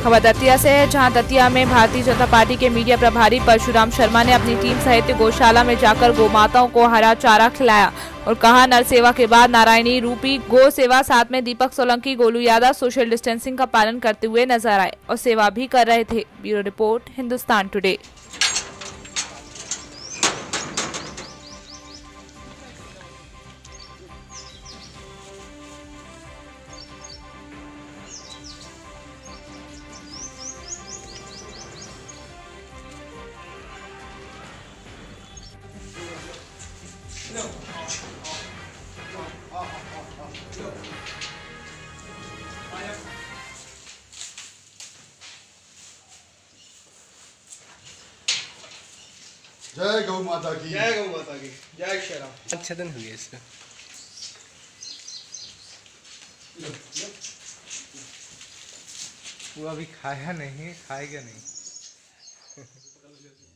खबर दतिया से है, जहाँ दतिया में भारतीय जनता पार्टी के मीडिया प्रभारी परशुराम शर्मा ने अपनी टीम सहित गौशाला में जाकर गोमाताओं को हरा चारा खिलाया और कहा, नर सेवा के बाद नारायणी रूपी गो सेवा साथ में दीपक सोलंकी, गोलू यादव, सोशल डिस्टेंसिंग का पालन करते हुए नज़र आए और सेवा भी कर रहे थे। Bureau report, Hindustan today. जय गौ माता की। जय गौ माता की। जय श्री राम। पाँच छः दिन हो गए इसका। वो अभी खाया नहीं खाएगा नहीं।